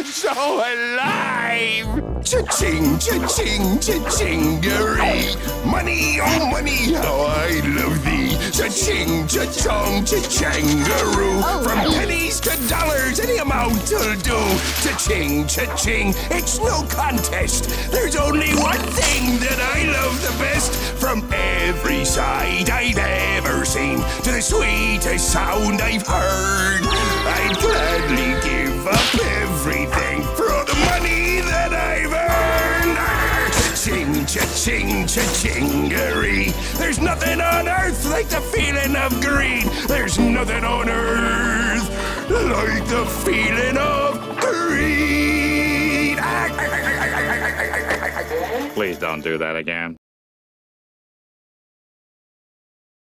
so alive. Cha-ching, cha-ching, cha-chingery. Money, oh money, how I love thee. Cha-ching, cha-chong, cha-changaroo. Oh, From hey. pennies to dollars, any amount will do. Cha-ching, cha-ching, it's no contest. There's only one thing that I love the best. From every side I've ever seen to the sweetest sound I've heard. Cha-ching, cha-ching, cha-chingery. There's nothing on earth like the feeling of greed. There's nothing on earth like the feeling of greed. Please don't do that again.